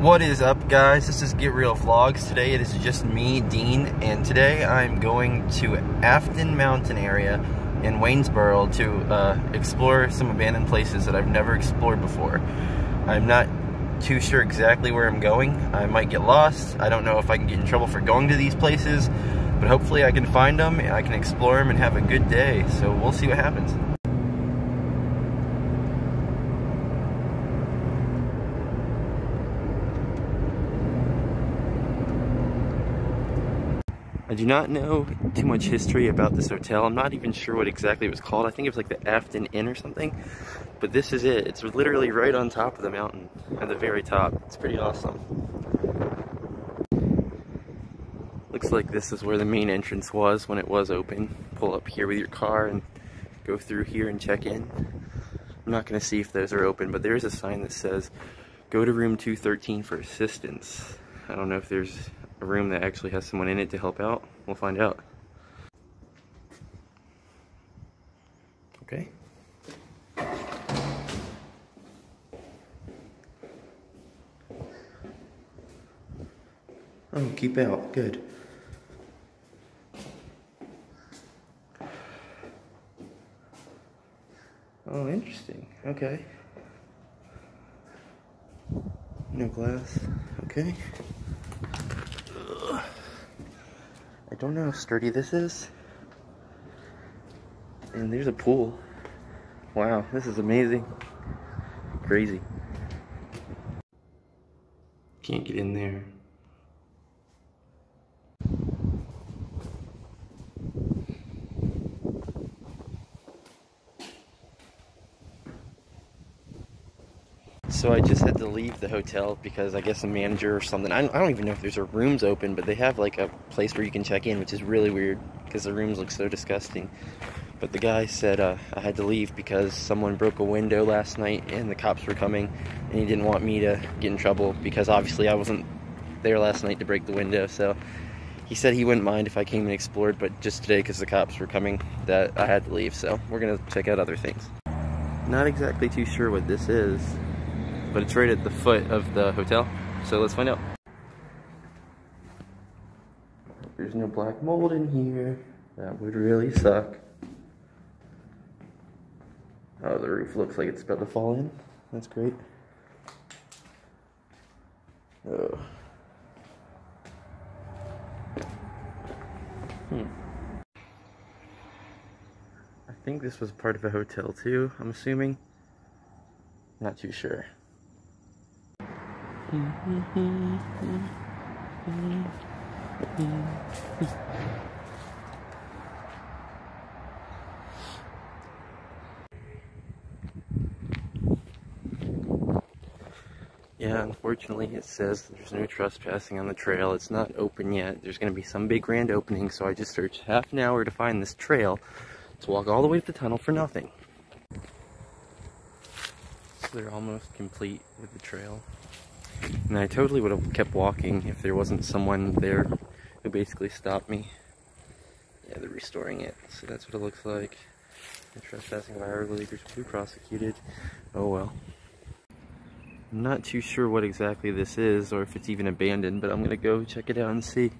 What is up guys? This is Get Real Vlogs. Today it is just me, Dean, and today I'm going to Afton Mountain area in Waynesboro to uh, explore some abandoned places that I've never explored before. I'm not too sure exactly where I'm going. I might get lost. I don't know if I can get in trouble for going to these places, but hopefully I can find them and I can explore them and have a good day. So we'll see what happens. I do not know too much history about this hotel. I'm not even sure what exactly it was called. I think it was like the Afton Inn or something. But this is it. It's literally right on top of the mountain, at the very top. It's pretty awesome. Looks like this is where the main entrance was when it was open. Pull up here with your car and go through here and check in. I'm not gonna see if those are open, but there is a sign that says, go to room 213 for assistance. I don't know if there's a room that actually has someone in it to help out. We'll find out. Okay. Oh, keep out. Good. Oh, interesting. Okay. No glass. Okay. I don't know how sturdy this is. And there's a pool. Wow, this is amazing. Crazy. Can't get in there. So I just had to leave the hotel because I guess a manager or something. I don't, I don't even know if there's a rooms open, but they have like a place where you can check in, which is really weird because the rooms look so disgusting. But the guy said uh, I had to leave because someone broke a window last night and the cops were coming, and he didn't want me to get in trouble because obviously I wasn't there last night to break the window. So he said he wouldn't mind if I came and explored, but just today because the cops were coming, that I had to leave. So we're gonna check out other things. Not exactly too sure what this is but it's right at the foot of the hotel. So let's find out. There's no black mold in here. That would really suck. Oh, the roof looks like it's about to fall in. That's great. Oh. Hmm. I think this was part of a hotel too, I'm assuming. Not too sure. Yeah, unfortunately it says there's no trespassing on the trail. It's not open yet. There's going to be some big grand opening, so I just searched half an hour to find this trail to walk all the way to the tunnel for nothing. So they're almost complete with the trail. And I totally would have kept walking if there wasn't someone there who basically stopped me. Yeah, they're restoring it. So that's what it looks like. The trespassing by our leaguers will be prosecuted. Oh well. I'm not too sure what exactly this is or if it's even abandoned, but I'm gonna go check it out and see.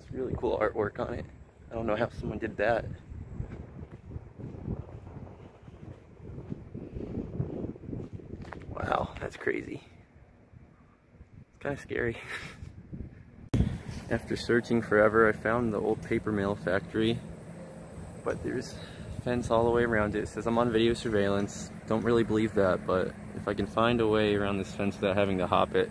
It's really cool artwork on it. I don't know how someone did that. Wow, that's crazy. It's kind of scary. After searching forever, I found the old paper mill factory, but there's fence all the way around it. It says I'm on video surveillance. Don't really believe that, but if I can find a way around this fence without having to hop it,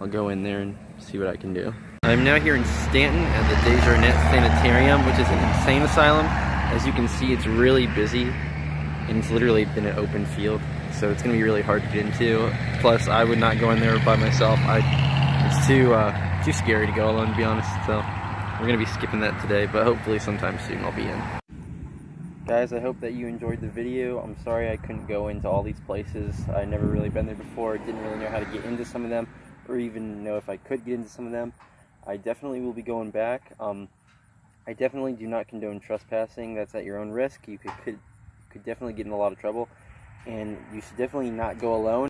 I'll go in there and see what I can do. I'm now here in Staunton at the DeJarnette Sanitarium, which is an insane asylum. As you can see, it's really busy, and it's literally been an open field so it's gonna be really hard to get into. Plus, I would not go in there by myself. I it's too uh, too scary to go alone, to be honest. So we're gonna be skipping that today, but hopefully sometime soon I'll be in. Guys, I hope that you enjoyed the video. I'm sorry I couldn't go into all these places. I never really been there before. Didn't really know how to get into some of them, or even know if I could get into some of them. I definitely will be going back. Um, I definitely do not condone trespassing. That's at your own risk. You could, could, could definitely get in a lot of trouble and you should definitely not go alone.